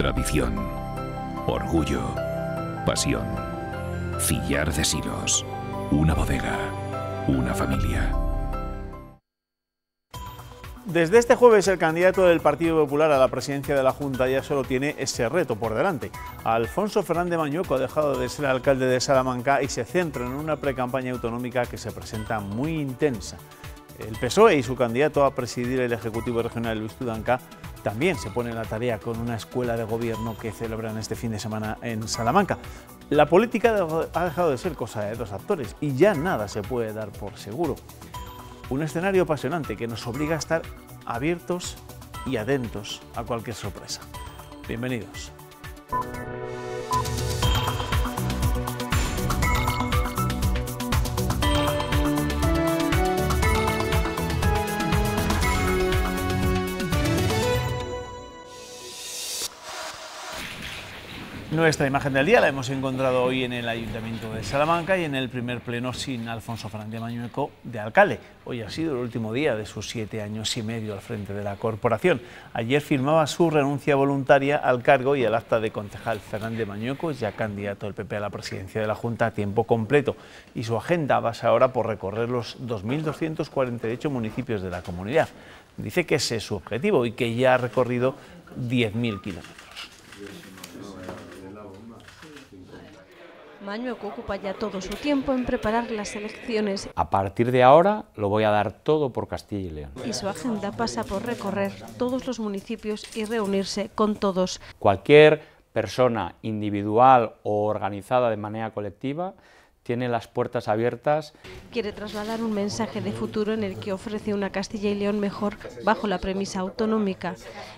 Tradición, orgullo, pasión. Fillar de Silos, una bodega, una familia. Desde este jueves el candidato del Partido Popular a la presidencia de la Junta ya solo tiene ese reto por delante. Alfonso Fernández Mañueco ha dejado de ser alcalde de Salamanca y se centra en una precampaña autonómica que se presenta muy intensa. El PSOE y su candidato a presidir el Ejecutivo Regional, Luis Tudanca, también se pone la tarea con una escuela de gobierno que celebran este fin de semana en Salamanca. La política ha dejado de ser cosa de dos actores y ya nada se puede dar por seguro. Un escenario apasionante que nos obliga a estar abiertos y atentos a cualquier sorpresa. Bienvenidos. Nuestra imagen del día la hemos encontrado hoy en el Ayuntamiento de Salamanca y en el primer pleno sin Alfonso Fernández Mañueco de alcalde. Hoy ha sido el último día de sus siete años y medio al frente de la corporación. Ayer firmaba su renuncia voluntaria al cargo y el acta de concejal Fernández Mañueco, ya candidato del PP a la presidencia de la Junta a tiempo completo. Y su agenda va ahora por recorrer los 2.248 municipios de la comunidad. Dice que ese es su objetivo y que ya ha recorrido 10.000 kilómetros. Mañueco ocupa ya todo su tiempo en preparar las elecciones. A partir de ahora lo voy a dar todo por Castilla y León. Y su agenda pasa por recorrer todos los municipios y reunirse con todos. Cualquier persona individual o organizada de manera colectiva tiene las puertas abiertas. Quiere trasladar un mensaje de futuro en el que ofrece una Castilla y León mejor bajo la premisa autonómica.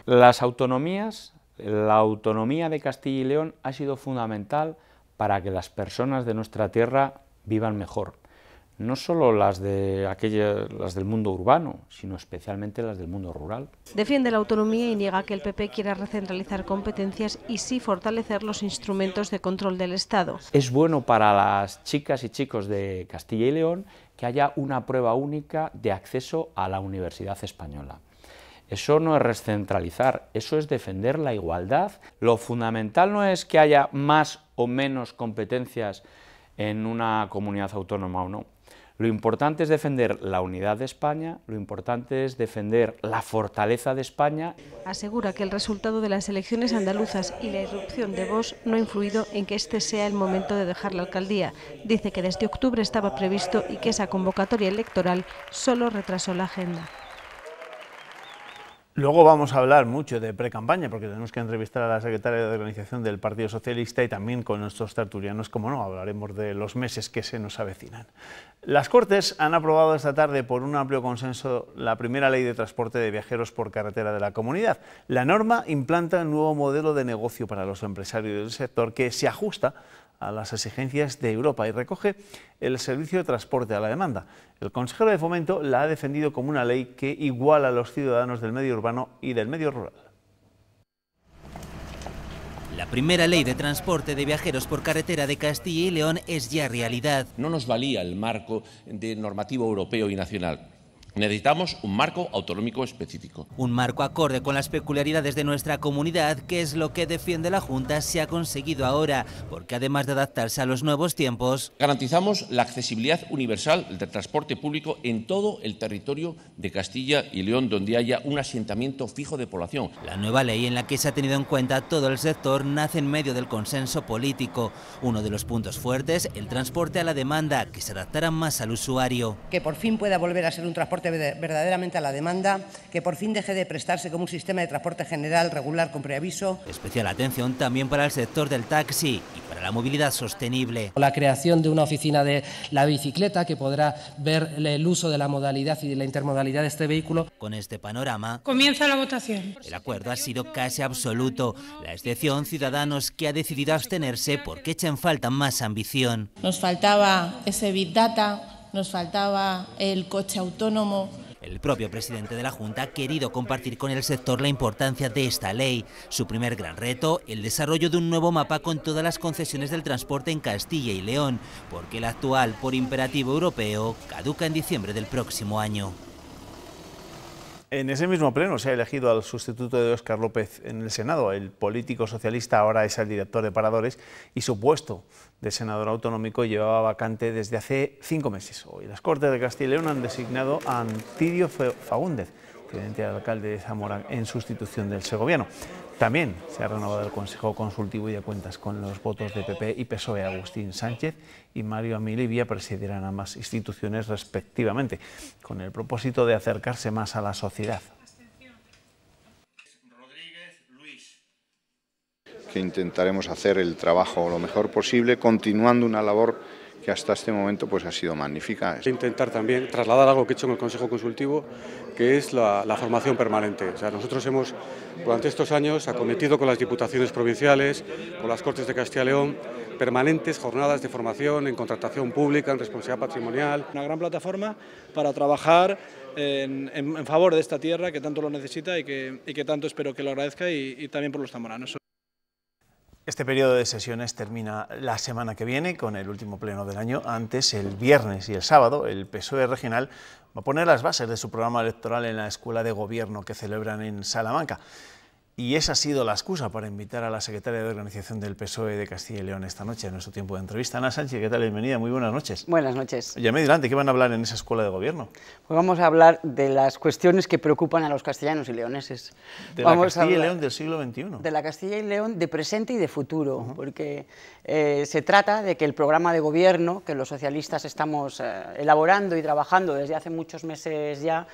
Las autonomías, la autonomía de Castilla y León ha sido fundamental para que las personas de nuestra tierra vivan mejor. No solo las, de las del mundo urbano, sino especialmente las del mundo rural. Defiende la autonomía y niega que el PP quiera recentralizar competencias y sí fortalecer los instrumentos de control del Estado. Es bueno para las chicas y chicos de Castilla y León que haya una prueba única de acceso a la Universidad Española. Eso no es recentralizar, eso es defender la igualdad. Lo fundamental no es que haya más o menos competencias en una comunidad autónoma o no. Lo importante es defender la unidad de España, lo importante es defender la fortaleza de España. Asegura que el resultado de las elecciones andaluzas y la irrupción de Vox no ha influido en que este sea el momento de dejar la alcaldía. Dice que desde octubre estaba previsto y que esa convocatoria electoral solo retrasó la agenda. Luego vamos a hablar mucho de pre-campaña, porque tenemos que entrevistar a la secretaria de organización del Partido Socialista y también con nuestros tertulianos, como no, hablaremos de los meses que se nos avecinan. Las Cortes han aprobado esta tarde por un amplio consenso la primera ley de transporte de viajeros por carretera de la comunidad. La norma implanta un nuevo modelo de negocio para los empresarios del sector que se ajusta a las exigencias de Europa y recoge el servicio de transporte a la demanda. El consejero de Fomento la ha defendido como una ley que iguala a los ciudadanos del medio urbano y del medio rural. La primera ley de transporte de viajeros por carretera de Castilla y León es ya realidad. No nos valía el marco de normativo europeo y nacional. Necesitamos un marco autonómico específico. Un marco acorde con las peculiaridades de nuestra comunidad, que es lo que defiende la Junta, se ha conseguido ahora, porque además de adaptarse a los nuevos tiempos... Garantizamos la accesibilidad universal del transporte público en todo el territorio de Castilla y León, donde haya un asentamiento fijo de población. La nueva ley en la que se ha tenido en cuenta todo el sector nace en medio del consenso político. Uno de los puntos fuertes, el transporte a la demanda, que se adaptará más al usuario. Que por fin pueda volver a ser un transporte verdaderamente a la demanda, que por fin deje de prestarse como un sistema de transporte general regular con preaviso. Especial atención también para el sector del taxi y para la movilidad sostenible. La creación de una oficina de la bicicleta que podrá ver el uso de la modalidad y de la intermodalidad de este vehículo. Con este panorama... Comienza la votación. El acuerdo ha sido casi absoluto. La excepción Ciudadanos que ha decidido abstenerse porque echan falta más ambición. Nos faltaba ese Big Data, nos faltaba el coche autónomo. El propio presidente de la Junta ha querido compartir con el sector la importancia de esta ley. Su primer gran reto, el desarrollo de un nuevo mapa con todas las concesiones del transporte en Castilla y León, porque el actual, por imperativo europeo, caduca en diciembre del próximo año. En ese mismo pleno se ha elegido al sustituto de Óscar López en el Senado. El político socialista ahora es el director de Paradores y su puesto de senador autonómico llevaba vacante desde hace cinco meses. Hoy las Cortes de Castilla y León han designado a Antidio Fagúndez, del alcalde de Zamora, en sustitución del segoviano. También se ha renovado el Consejo Consultivo y de Cuentas con los votos de PP y PSOE. Agustín Sánchez y Mario Amilivia presidirán ambas instituciones respectivamente, con el propósito de acercarse más a la sociedad. que intentaremos hacer el trabajo lo mejor posible, continuando una labor que hasta este momento pues, ha sido magnífica. Intentar también trasladar algo que he hecho en el Consejo Consultivo, que es la, formación permanente. O sea, nosotros hemos, durante estos años, acometido con las diputaciones provinciales, con las Cortes de Castilla y León, permanentes jornadas de formación en contratación pública, en responsabilidad patrimonial. Una gran plataforma para trabajar en, favor de esta tierra que tanto lo necesita y que, tanto espero que lo agradezca y, y también por los tamoranos. Este periodo de sesiones termina la semana que viene con el último pleno del año. Antes, el viernes y el sábado, el PSOE regional va a poner las bases de su programa electoral en la Escuela de Gobierno que celebran en Salamanca. Y esa ha sido la excusa para invitar a la secretaria de Organización del PSOE de Castilla y León esta noche en nuestro tiempo de entrevista. Ana Sánchez, ¿qué tal? Bienvenida, muy buenas noches. Buenas noches. Ya me dirán, ¿de qué van a hablar en esa escuela de gobierno? Pues vamos a hablar de las cuestiones que preocupan a los castellanos y leoneses. De la Castilla y León del siglo XXI. De la Castilla y León de presente y de futuro, porque eh, se trata de que el programa de gobierno que los socialistas estamos eh, elaborando y trabajando desde hace muchos meses ya,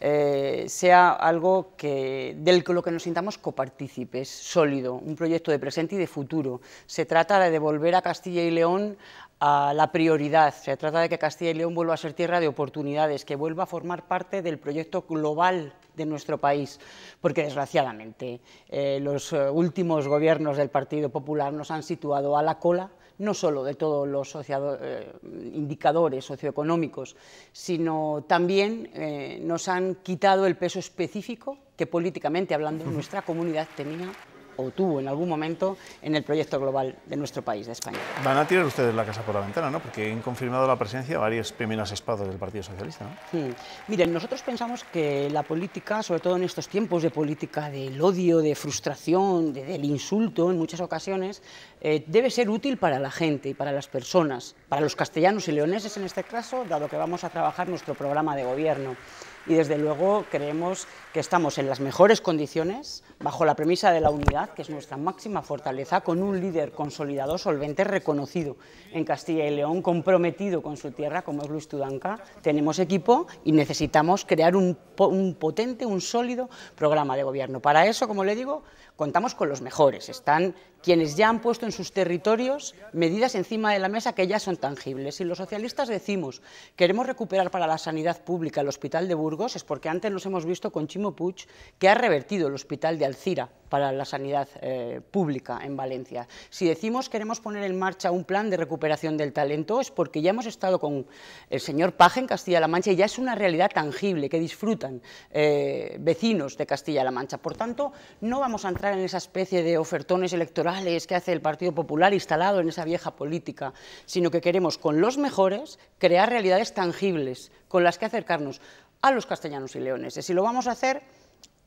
eh, sea algo que, del lo que nos sintamos copartícipes, sólido, un proyecto de presente y de futuro. Se trata de devolver a Castilla y León a la prioridad, se trata de que Castilla y León vuelva a ser tierra de oportunidades, que vuelva a formar parte del proyecto global de nuestro país, porque desgraciadamente eh, los eh, últimos gobiernos del Partido Popular nos han situado a la cola no solo de todos los eh, indicadores socioeconómicos, sino también eh, nos han quitado el peso específico que políticamente hablando nuestra comunidad tenía o tuvo en algún momento en el proyecto global de nuestro país, de España. Van a tirar ustedes la casa por la ventana, ¿no? Porque han confirmado la presencia de varios primeras espadas del Partido Socialista, ¿no? Miren, nosotros pensamos que la política, sobre todo en estos tiempos de política del odio, de frustración, del insulto en muchas ocasiones, eh, debe ser útil para la gente y para las personas, para los castellanos y leoneses en este caso, dado que vamos a trabajar nuestro programa de gobierno y desde luego creemos que estamos en las mejores condiciones, bajo la premisa de la unidad, que es nuestra máxima fortaleza, con un líder consolidado, solvente, reconocido en Castilla y León, comprometido con su tierra, como es Luis Tudanca. Tenemos equipo y necesitamos crear un, un potente, un sólido programa de gobierno. Para eso, como le digo, contamos con los mejores. Están quienes ya han puesto en sus territorios medidas encima de la mesa que ya son tangibles. Si los socialistas decimos queremos recuperar para la sanidad pública el Hospital de Burgos, es porque antes nos hemos visto con Chimo Puig, que ha revertido el Hospital de Alcira para la sanidad eh, pública en Valencia. Si decimos queremos poner en marcha un plan de recuperación del talento, es porque ya hemos estado con el señor Paje en Castilla-La Mancha y ya es una realidad tangible que disfrutan eh, vecinos de Castilla-La Mancha. Por tanto, no vamos a entrar en esa especie de ofertones electorales que hace el Partido Popular instalado en esa vieja política, sino que queremos con los mejores crear realidades tangibles con las que acercarnos a los castellanos y leoneses. Y lo vamos a hacer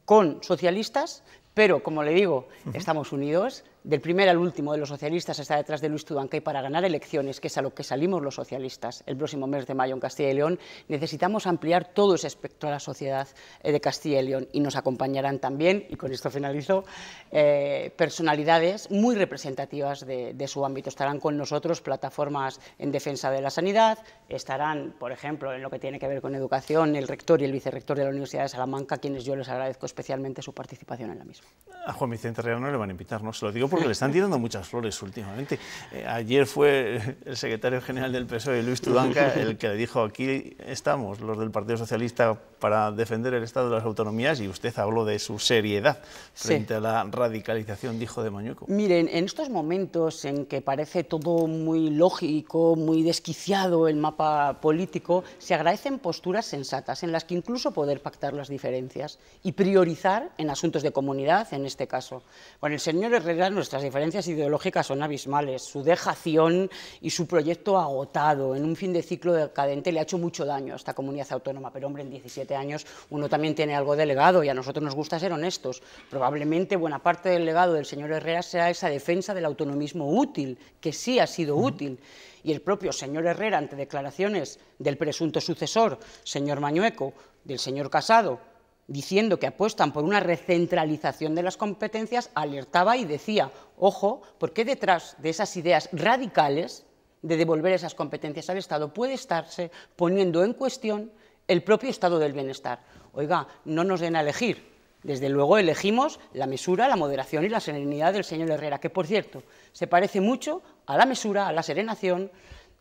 con socialistas, pero, como le digo, estamos unidos, del primer al último de los socialistas está detrás de Luis Tudanca y para ganar elecciones, que es a lo que salimos los socialistas el próximo mes de mayo en Castilla y León, necesitamos ampliar todo ese espectro a la sociedad eh, de Castilla y León y nos acompañarán también, y con esto finalizo, eh, personalidades muy representativas de, su ámbito. Estarán con nosotros plataformas en defensa de la sanidad, estarán, por ejemplo, en lo que tiene que ver con educación, el rector y el vicerrector de la Universidad de Salamanca, quienes yo les agradezco especialmente su participación en la misma. A Juan Vicente Real no le van a invitar, no se lo digo porque le están tirando muchas flores últimamente. Eh, ayer fue el secretario general del PSOE, Luis Tudanca, el que le dijo aquí estamos los del Partido Socialista para defender el Estado de las autonomías y usted habló de su seriedad frente a la radicalización, dijo de Mañueco. Miren, en estos momentos en que parece todo muy lógico, muy desquiciado el mapa político, se agradecen posturas sensatas en las que incluso poder pactar las diferencias y priorizar en asuntos de comunidad, en este caso. Bueno, el señor Herrera nos nuestras diferencias ideológicas son abismales. Su dejación y su proyecto agotado en un fin de ciclo decadente le ha hecho mucho daño a esta comunidad autónoma. Pero, hombre, en 17 años uno también tiene algo de legado y a nosotros nos gusta ser honestos. Probablemente buena parte del legado del señor Herrera sea esa defensa del autonomismo útil, que sí ha sido útil y el propio señor Herrera, ante declaraciones del presunto sucesor, señor Mañueco, del señor Casado, diciendo que apuestan por una recentralización de las competencias, alertaba y decía, ojo, porque detrás de esas ideas radicales de devolver esas competencias al Estado puede estarse poniendo en cuestión el propio estado del bienestar. Oiga, no nos den a elegir. Desde luego elegimos la mesura, la moderación y la serenidad del señor Herrera, que por cierto se parece mucho a la mesura, a la serenación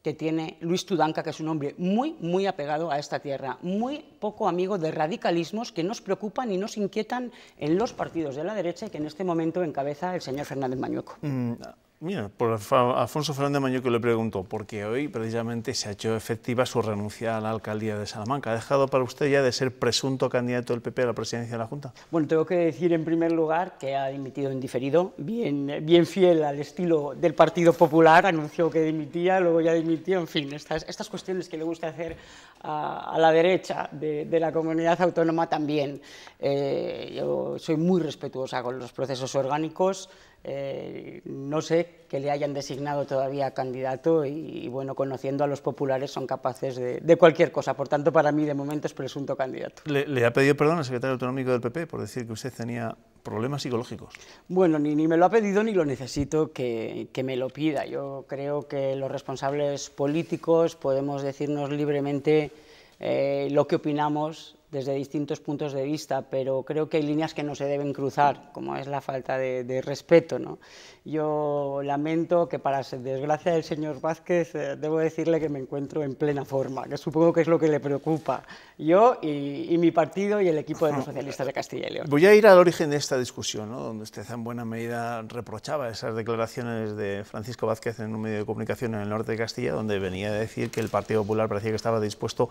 que tiene Luis Tudanca, que es un hombre muy, muy apegado a esta tierra, muy poco amigo de radicalismos que nos preocupan y nos inquietan en los partidos de la derecha y que en este momento encabeza el señor Fernández Mañueco. Mm, Mira, por Alfonso Fernández Mañueco le pregunto, porque hoy precisamente se ha hecho efectiva su renuncia a la alcaldía de Salamanca. ¿Ha dejado para usted ya de ser presunto candidato del PP a la presidencia de la Junta? Bueno, tengo que decir en primer lugar que ha dimitido en diferido, bien, bien fiel al estilo del Partido Popular, anunció que dimitía, luego ya dimitió, en fin, estas, estas cuestiones que le gusta hacer a, la derecha de, la comunidad autónoma también. Eh, yo soy muy respetuosa con los procesos orgánicos, eh, no sé que le hayan designado todavía candidato y, bueno, conociendo a los populares son capaces de, cualquier cosa. Por tanto, para mí de momento es presunto candidato. ¿Le, ha pedido perdón al secretario autonómico del PP por decir que usted tenía problemas psicológicos? Bueno, ni, ni me lo ha pedido ni lo necesito que, que me lo pida. Yo creo que los responsables políticos podemos decirnos libremente eh, lo que opinamos desde distintos puntos de vista, pero creo que hay líneas que no se deben cruzar, como es la falta de, respeto. ¿no? Yo lamento que, para desgracia del señor Vázquez, eh, debo decirle que me encuentro en plena forma, que supongo que es lo que le preocupa, yo y, mi partido y el equipo de los socialistas de Castilla y León. Voy a ir al origen de esta discusión, ¿no? donde usted en buena medida reprochaba esas declaraciones de Francisco Vázquez en un medio de comunicación en el norte de Castilla, donde venía a decir que el Partido Popular parecía que estaba dispuesto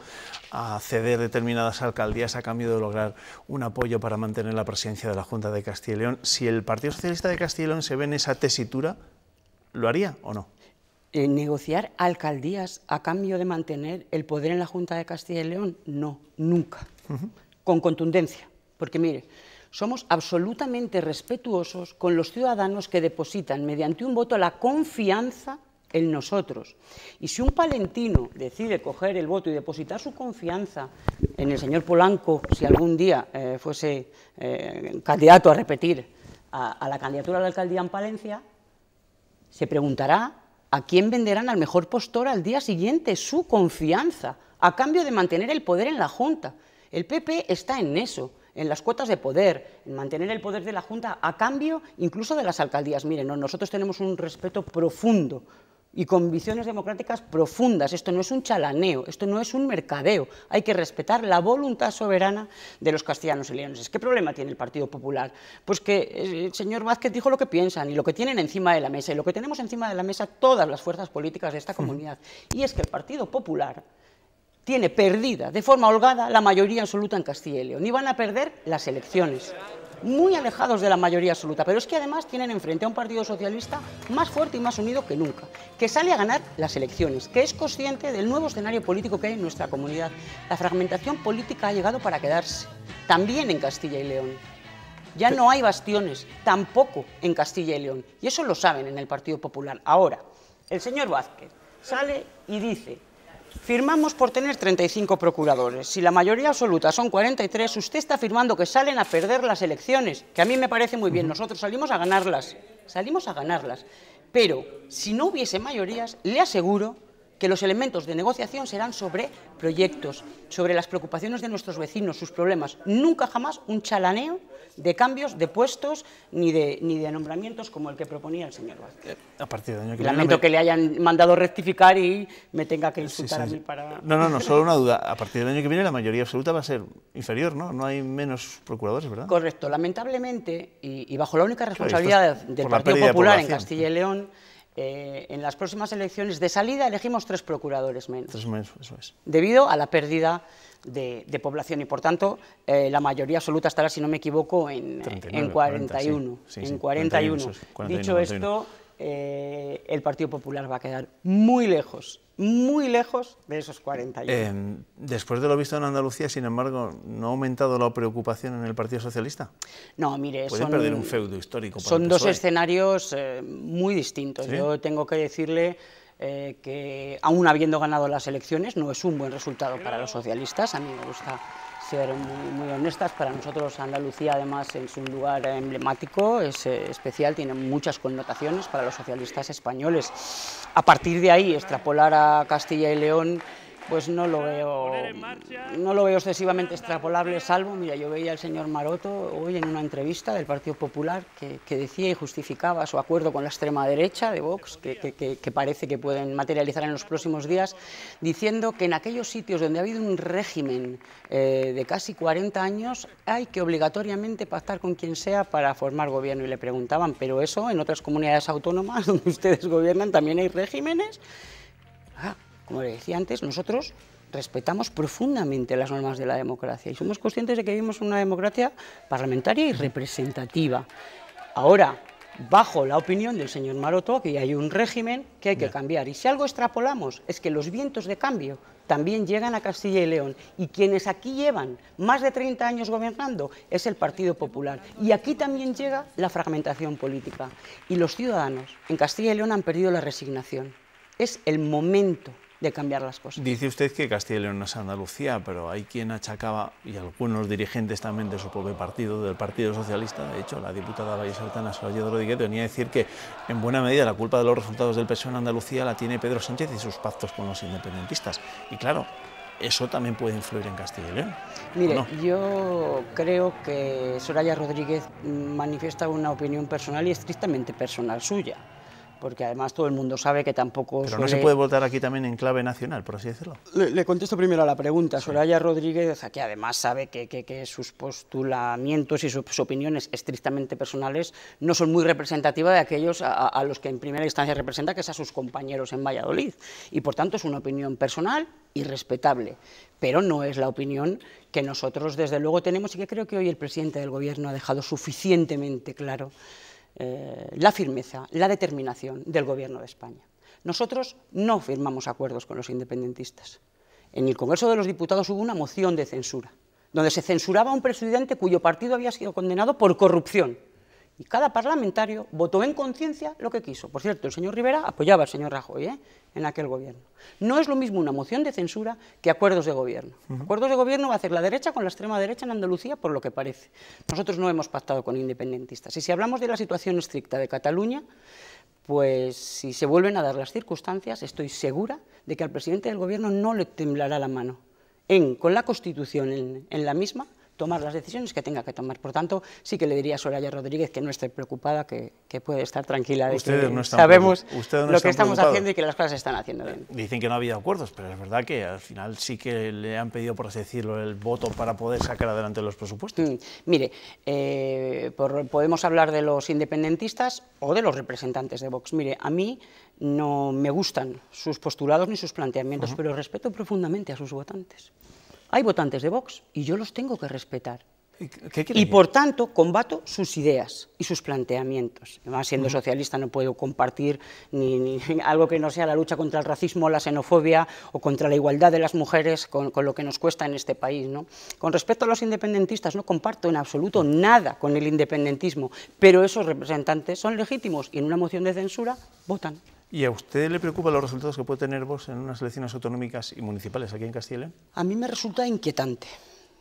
a ceder determinadas alcaldías a cambio de lograr un apoyo para mantener la presidencia de la Junta de Castilla y León. Si el Partido Socialista de Castilla y León se ve en esa tesitura, ¿lo haría o no? Eh, ¿Negociar alcaldías a cambio de mantener el poder en la Junta de Castilla y León? No, nunca. Con contundencia. Porque mire, somos absolutamente respetuosos con los ciudadanos que depositan mediante un voto la confianza en nosotros. Y si un palentino decide coger el voto y depositar su confianza en el señor Polanco, si algún día eh, fuese eh, candidato a repetir a, la candidatura a la alcaldía en Palencia, se preguntará a quién venderán al mejor postor al día siguiente su confianza, a cambio de mantener el poder en la Junta. El PP está en eso, en las cuotas de poder, en mantener el poder de la Junta a cambio incluso de las alcaldías. Miren, nosotros tenemos un respeto profundo y con visiones democráticas profundas. Esto no es un chalaneo, esto no es un mercadeo. Hay que respetar la voluntad soberana de los castellanos y leoneses. ¿Qué problema tiene el Partido Popular? Pues que eh, el señor Vázquez dijo lo que piensan y lo que tienen encima de la mesa y lo que tenemos encima de la mesa todas las fuerzas políticas de esta comunidad. Y es que el Partido Popular tiene perdida de forma holgada la mayoría absoluta en Castilla y León y van a perder las elecciones muy alejados de la mayoría absoluta, pero es que además tienen enfrente a un Partido Socialista más fuerte y más unido que nunca, que sale a ganar las elecciones, que es consciente del nuevo escenario político que hay en nuestra comunidad. La fragmentación política ha llegado para quedarse, también en Castilla y León. Ya no hay bastiones, tampoco en Castilla y León, y eso lo saben en el Partido Popular. Ahora, el señor Vázquez sale y dice Firmamos por tener 35 procuradores. Si la mayoría absoluta son 43, usted está afirmando que salen a perder las elecciones, que a mí me parece muy bien. Nosotros salimos a ganarlas, salimos a ganarlas. Pero si no hubiese mayorías, le aseguro que los elementos de negociación serán sobre proyectos, sobre las preocupaciones de nuestros vecinos, sus problemas. Nunca jamás un chalaneo de cambios de puestos ni de, ni de nombramientos como el que proponía el señor Vázquez. Eh, a partir del año que Lamento que le hayan mandado rectificar y me tenga que insultar a mí para... No, no, no, solo una duda. A partir del año que viene la mayoría absoluta va a ser inferior, ¿no? No hay menos procuradores, ¿verdad? Correcto. Lamentablemente, y, bajo la única responsabilidad del Partido Popular en Castilla y León, eh, en las próximas elecciones de salida elegimos tres procuradores menos. Tres menos, eso es. Debido a la pérdida de, población y por tanto eh, la mayoría absoluta estará, si no me equivoco, en, 41. 41 en 41. Dicho esto, eh, el Partido Popular va a quedar muy lejos, muy lejos de esos 41. Eh, después de lo visto en Andalucía, sin embargo, ¿no ha aumentado la preocupación en el Partido Socialista? No, mire, Puede perder un feudo histórico. son dos escenarios muy distintos. Yo tengo que decirle eh, que aún habiendo ganado las elecciones no es un buen resultado para los socialistas. A mí me gusta ser muy, honestas. Para nosotros Andalucía además es un lugar emblemático, es eh, especial, tiene muchas connotaciones para los socialistas españoles. A partir de ahí, extrapolar a Castilla y León pues no lo veo no lo veo excesivamente extrapolable, salvo, mira, yo veía al señor Maroto hoy en una entrevista del Partido Popular que, decía y justificaba su acuerdo con la extrema derecha de Vox, que, parece que pueden materializar en los próximos días, diciendo que en aquellos sitios donde ha habido un régimen eh, de casi 40 años hay que obligatoriamente pactar con quien sea para formar gobierno. Y le preguntaban, pero eso en otras comunidades autónomas donde ustedes gobiernan también hay regímenes. Ah, como le decía antes, nosotros respetamos profundamente las normas de la democracia y somos conscientes de que vivimos una democracia parlamentaria y representativa. Ahora, bajo la opinión del señor Maroto, que hay un régimen que hay que cambiar. Y si algo extrapolamos es que los vientos de cambio también llegan a Castilla y León y quienes aquí llevan más de 30 años gobernando es el Partido Popular. Y aquí también llega la fragmentación política. Y los ciudadanos en Castilla y León han perdido la resignación. Es el momento de cambiar las cosas. Dice usted que Castilla y León no es Andalucía, pero hay quien achacaba, y algunos dirigentes también de su propio partido, del Partido Socialista, de hecho, la diputada vallesoltana Soraya Rodríguez venía a decir que en buena medida la culpa de los resultados del PSOE en Andalucía la tiene Pedro Sánchez y sus pactos con los independentistas. Y claro, eso también puede influir en Castilla y León. Mire, yo creo que Soraya Rodríguez manifiesta una opinión personal y estrictamente personal suya porque además todo el mundo sabe que tampoco... Pero no se puede votar aquí también en clave nacional, por así decirlo. Le, contesto primero a la pregunta. Soraya Rodríguez, que además sabe que, sus postulamientos y sus, opiniones estrictamente personales no son muy representativas de aquellos a, los que en primera instancia representa, que es a sus compañeros en Valladolid. Y por tanto es una opinión personal y respetable, pero no es la opinión que nosotros desde luego tenemos y que creo que hoy el presidente del Gobierno ha dejado suficientemente claro eh, la firmeza, la determinación del Gobierno de España. Nosotros no firmamos acuerdos con los independentistas. En el Congreso de los Diputados hubo una moción de censura, donde se censuraba a un presidente cuyo partido había sido condenado por corrupción. Y cada parlamentario votó en conciencia lo que quiso. Por cierto, el señor Rivera apoyaba al señor Rajoy ¿eh? en aquel gobierno. No es lo mismo una moción de censura que acuerdos de gobierno. Acuerdos de gobierno va a hacer la derecha con la extrema derecha en Andalucía, por lo que parece. Nosotros no hemos pactado con independentistas. Y si hablamos de la situación estricta de Cataluña, pues si se vuelven a dar las circunstancias, estoy segura de que al presidente del gobierno no le temblará la mano en, con la Constitución en la misma, tomar las decisiones que tenga que tomar. Por tanto, sí que le diría a Soraya Rodríguez que no esté preocupada, que, puede estar tranquila de Ustedes que sabemos lo que estamos haciendo y que las cosas se están haciendo bien. Dicen que no ha habido acuerdos, pero es verdad que al final sí que le han pedido, por así decirlo, el voto para poder sacar adelante los presupuestos. Mm, mire, eh, podemos hablar de los independentistas o de los representantes de Vox. Mire, a mí no me gustan sus postulados ni sus planteamientos, pero respeto profundamente a sus votantes. Hay votantes de Vox y yo los tengo que respetar. y por tanto combato sus ideas y sus planteamientos. Además, siendo socialista no puedo compartir ni, algo que no sea la lucha contra el racismo, la xenofobia o contra la igualdad de las mujeres con, lo que nos cuesta en este país. ¿no? Con respecto a los independentistas, no comparto en absoluto nada con el independentismo, pero esos representantes son legítimos y en una moción de censura votan. ¿Y a usted le preocupan los resultados que puede tener vos en unas elecciones autonómicas y municipales aquí en Castilla? A mí me resulta inquietante.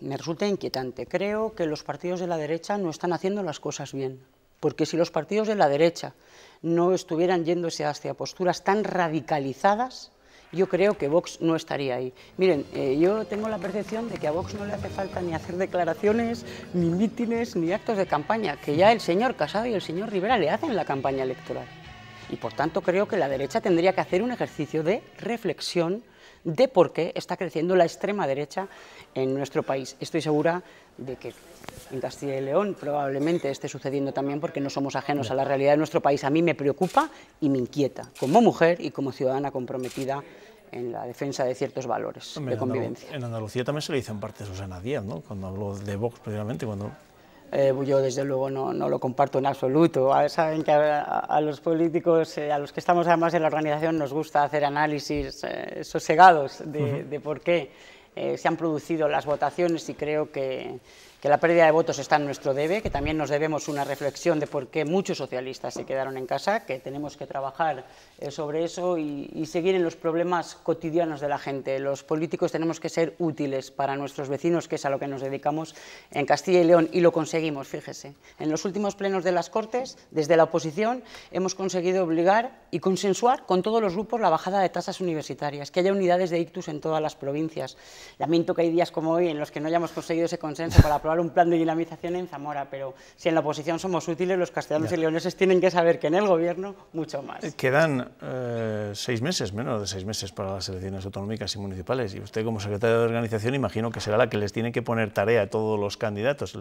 Me resulta inquietante. Creo que los partidos de la derecha no están haciendo las cosas bien. Porque si los partidos de la derecha no estuvieran yéndose hacia posturas tan radicalizadas, yo creo que Vox no estaría ahí. Miren, eh, yo tengo la percepción de que a Vox no le hace falta ni hacer declaraciones, ni mítines, ni actos de campaña, que ya el señor Casado y el señor Rivera le hacen la campaña electoral. Y por tanto creo que la derecha tendría que hacer un ejercicio de reflexión de por qué está creciendo la extrema derecha en nuestro país. Estoy segura de que en Castilla y León probablemente esté sucediendo también porque no somos ajenos a la realidad de nuestro país. A mí me preocupa y me inquieta como mujer y como ciudadana comprometida en la defensa de ciertos valores Hombre, de convivencia. En Andalucía también se le hizo en parte Susana Díaz, ¿no? Cuando habló de Vox, precisamente, cuando Eh, yo desde luego no, no, lo comparto en absoluto. Saben que a, a, los políticos, eh, a los que estamos además en la organización, nos gusta hacer análisis eh, sosegados de, uh -huh. de, por qué eh, se han producido las votaciones y creo que, que la pérdida de votos está en nuestro debe, que también nos debemos una reflexión de por qué muchos socialistas se quedaron en casa, que tenemos que trabajar eh, sobre eso y, y, seguir en los problemas cotidianos de la gente. Los políticos tenemos que ser útiles para nuestros vecinos, que es a lo que nos dedicamos en Castilla y León, y lo conseguimos, fíjese. En los últimos plenos de las Cortes, desde la oposición, hemos conseguido obligar y consensuar con todos los grupos la bajada de tasas universitarias, que haya unidades de ictus en todas las provincias. Lamento que hay días como hoy en los que no hayamos conseguido ese consenso para aprobar un plan de dinamización en Zamora, pero si en la oposición somos útiles, los castellanos ya. y leoneses tienen que saber que en el gobierno mucho más. Quedan eh, seis meses, menos de seis meses para las elecciones autonómicas y municipales, y usted como secretario de organización imagino que será la que les tiene que poner tarea a todos los candidatos.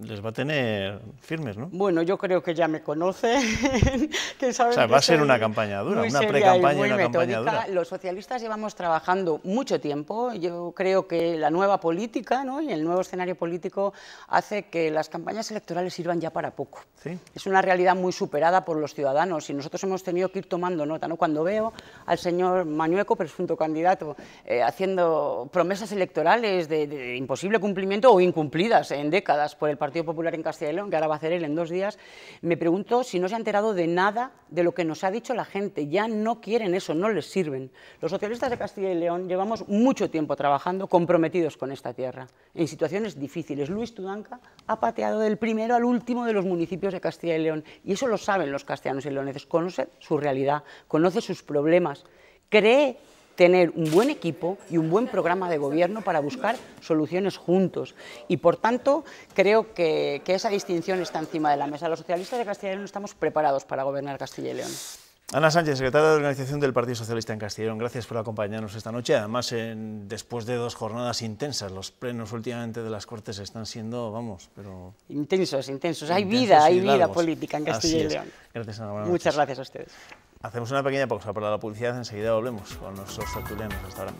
Les va a tener firmes, ¿no? Bueno, yo creo que ya me conoce. que saben o sea, va a ser una campaña dura, una pre-campaña y una metódica. campaña dura. Los socialistas llevamos trabajando mucho tiempo. Yo creo que la nueva política ¿no? y el nuevo escenario político hace que las campañas electorales sirvan ya para poco. ¿Sí? Es una realidad muy superada por los ciudadanos y nosotros hemos tenido que ir tomando nota. ¿no? Cuando veo al señor Mañueco, presunto candidato, eh, haciendo promesas electorales de, de, imposible cumplimiento o incumplidas en décadas por el Partido Popular en Castilla y León, que ahora va a hacer él en dos días, me pregunto si no se ha enterado de nada de lo que nos ha dicho la gente. Ya no quieren eso, no les sirven. Los socialistas de Castilla y León llevamos mucho tiempo trabajando comprometidos con esta tierra, en situaciones difíciles. Luis Tudanca ha pateado del primero al último de los municipios de Castilla y León, y eso lo saben los castellanos y leoneses. Conoce su realidad, conoce sus problemas, cree tener un buen equipo y un buen programa de gobierno para buscar soluciones juntos. Y por tanto, creo que, que esa distinción está encima de la mesa. Los socialistas de Castilla y León estamos preparados para gobernar Castilla y León. Ana Sánchez, secretaria de Organización del Partido Socialista en León, gracias por acompañarnos esta noche. Además, en, después de dos jornadas intensas, los plenos últimamente de las Cortes están siendo, vamos, pero... Intensos, intensos. Hay vida, hay vida política en Castilla y León. Gracias, Ana. Muchas gracias a ustedes. Hacemos una pequeña pausa para la publicidad, enseguida volvemos con nuestros tertulianos. Hasta ahora.